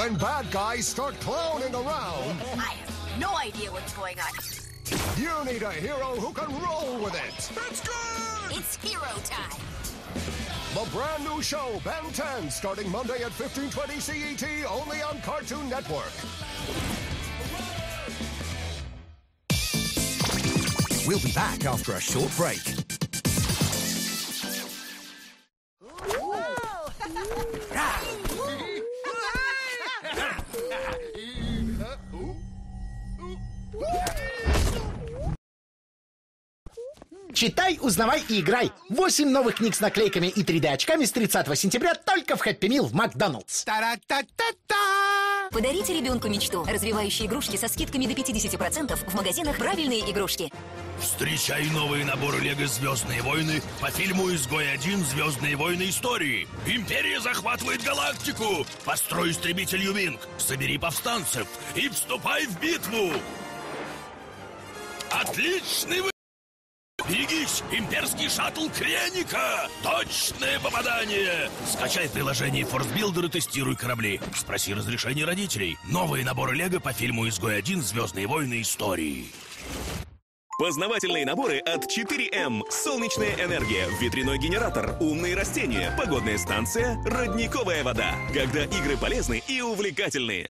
When bad guys start clowning around, I have no idea what's going on. you need a hero who can roll with it. That's good! It's hero time. The brand new show, Ben 10, starting Monday at 1520 CET, only on Cartoon Network. We'll be back after a short break. Читай, узнавай и играй. Восемь новых книг с наклейками и 3D-очками с 30 сентября только в Хэппи Мил в Макдоналдс. Та-ра-та-та-та! Подарите ребенку мечту. Развивающие игрушки со скидками до 50% в магазинах «Правильные игрушки». Встречай новые наборы Лего «Звездные войны» по фильму «Изгой-1. Звездные войны. Истории». Империя захватывает галактику. Построй истребитель Ювинг, собери повстанцев и вступай в битву. Отличный вы... Берегись! Имперский шаттл Креника! Точное попадание! Скачай приложение Force Builder и тестируй корабли. Спроси разрешение родителей. Новые наборы Лего по фильму «Изгой-1. Звездные войны. Истории». Познавательные наборы от 4М. Солнечная энергия, ветряной генератор, умные растения, погодная станция, родниковая вода. Когда игры полезны и увлекательные.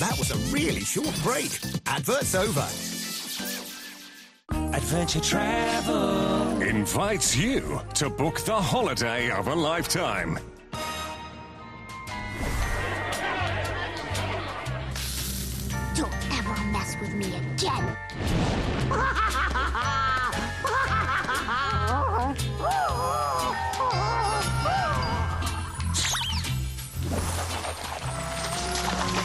That was a really short break. Adverts over. Adventure Travel invites you to book the holiday of a lifetime. With me again.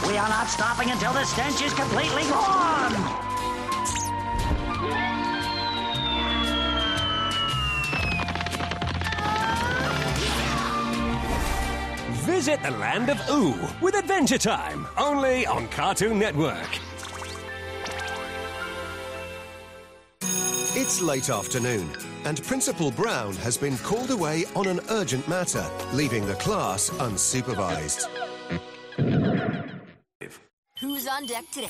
We are not stopping until the stench is completely gone. Visit the land of Ooo with Adventure Time, only on Cartoon Network. It's late afternoon, and Principal Brown has been called away on an urgent matter, leaving the class unsupervised. Who's on deck today?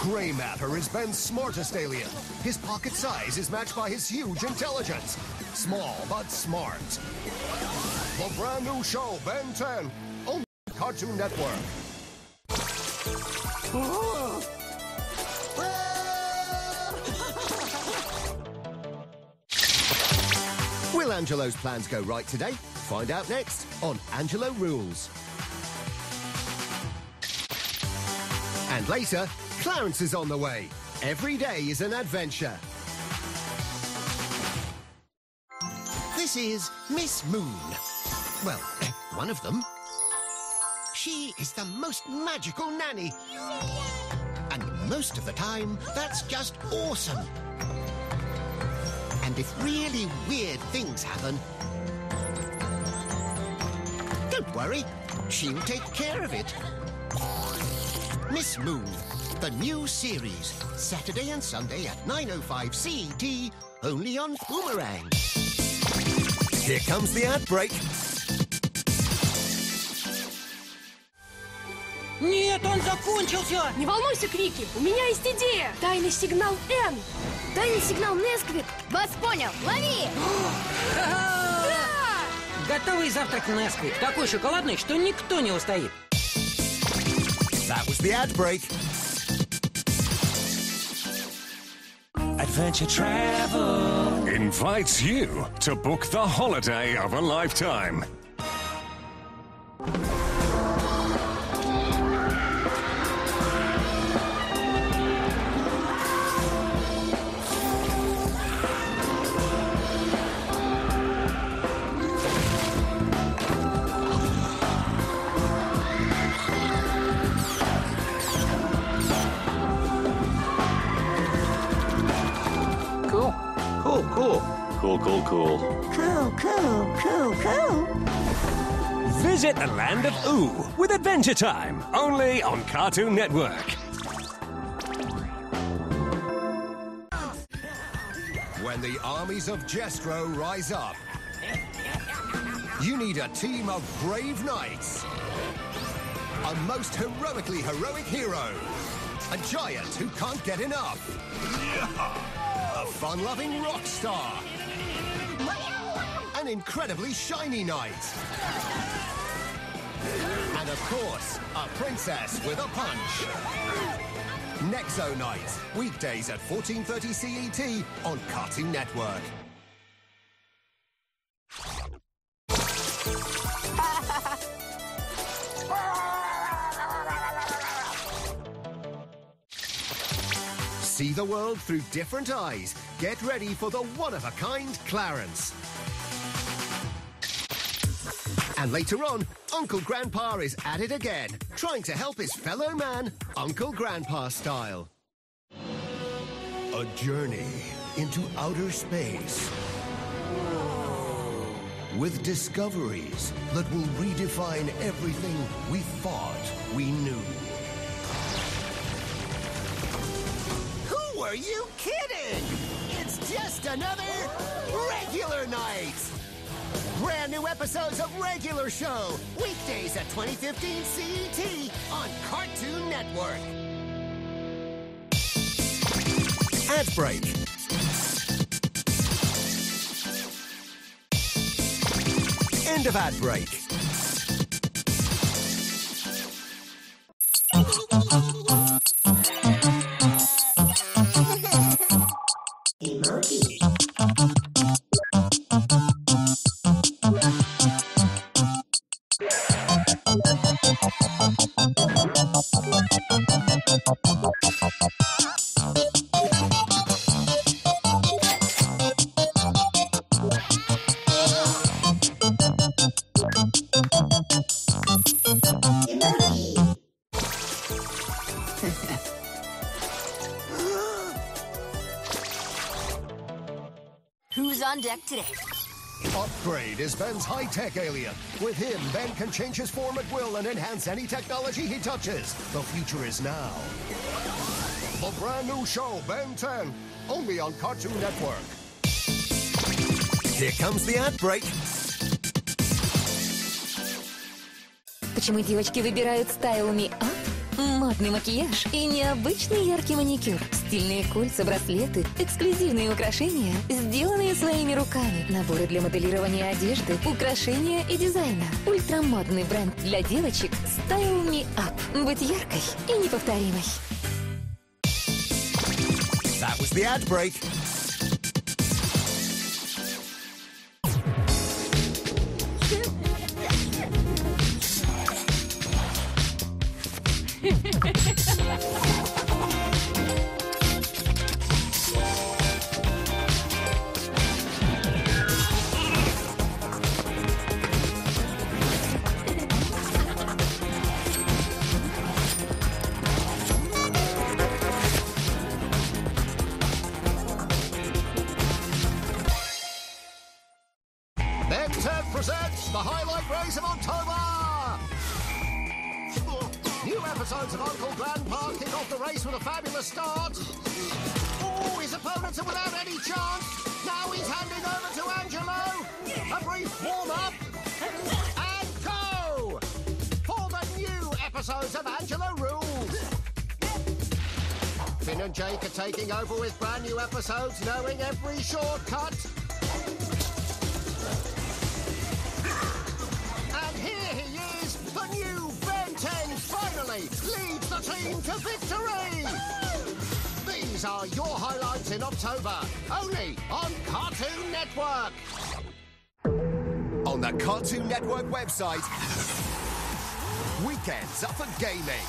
Grey Matter is Ben's smartest alien. His pocket size is matched by his huge intelligence. Small but smart. The brand new show, Ben 10, only on Cartoon Network. Will Angelo's plans go right today? Find out next on Angelo Rules. And later, Clarence is on the way. Every day is an adventure. This is Miss Moon. Well, eh, one of them. She is the most magical nanny. And most of the time, that's just awesome. And if really weird things happen, don't worry, she'll take care of it. Miss Moon, the new series, Saturday and Sunday at 9.05 CET, only on Boomerang. Here comes the ad break. Нет, он закончился! Не волнуйся, Крики, у меня есть идея. Тайный сигнал Н. Тайный сигнал Несквик. Вас понял, лови! Готовый завтрак Несквик. Такой шоколадный, что никто не устоит. That was the ad break. Adventure Travel invites you to book the holiday of a lifetime. Cool, cool. Cool, cool, cool. Cool, cool, cool, cool. Visit the land of Ooo with Adventure Time, only on Cartoon Network. When the armies of Jestro rise up, you need a team of brave knights A most heroically heroic hero. A giant who can't get enough. A fun-loving rock star. An incredibly shiny knight. And of course, a princess with a punch. Nexo Knight, weekdays at 14.30 CET on Cartoon Network. See the world through different eyes. Get ready for the one-of-a-kind Clarence. And later on, Uncle Grandpa is at it again, trying to help his fellow man, Uncle Grandpa style. A journey into outer space. With discoveries that will redefine everything we thought we knew. Are you kidding? It's just another regular night. Brand new episodes of Regular Show, weekdays at 2015 CET on Cartoon Network. Ad break. End of ad break. Who's on deck today? Upgrade is Ben's high-tech alien. With him, Ben can change his form at will and enhance any technology he touches. The future is now. The brand new show, Ben 10, only on Cartoon Network. Here comes the ad break. Почему девочки выбирают Style Me Up? Модный макияж и необычный яркий маникюр. Стильные кольца, браслеты, эксклюзивные украшения, сделанные своими руками. Наборы для моделирования одежды, украшения и дизайна. Ультрамодный бренд для девочек Style Me Up. Быть яркой и неповторимой. That was the ad break. Presents the highlight race of October! Episodes of Uncle Grandpa kick off the race with a fabulous start. Oh, his opponents are without any chance. Now he's handing over to Angelo. A brief warm-up. And go! For the new episodes of Angelo Rules. Finn and Jake are taking over with brand new episodes, knowing every shortcut. The team to victory! These are your highlights in October, only on Cartoon Network! On the Cartoon Network website, weekends are for gaming.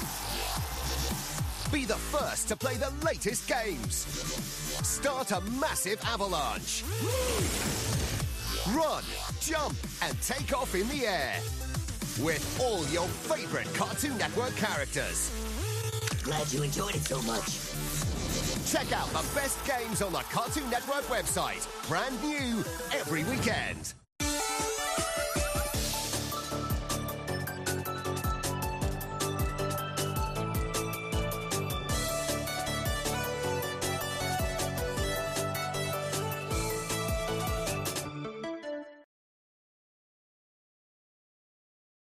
Be the first to play the latest games. Start a massive avalanche. Run, jump, and take off in the air. With all your favorite Cartoon Network characters. Glad you enjoyed it so much. Check out the best games on the Cartoon Network website. Brand new every weekend.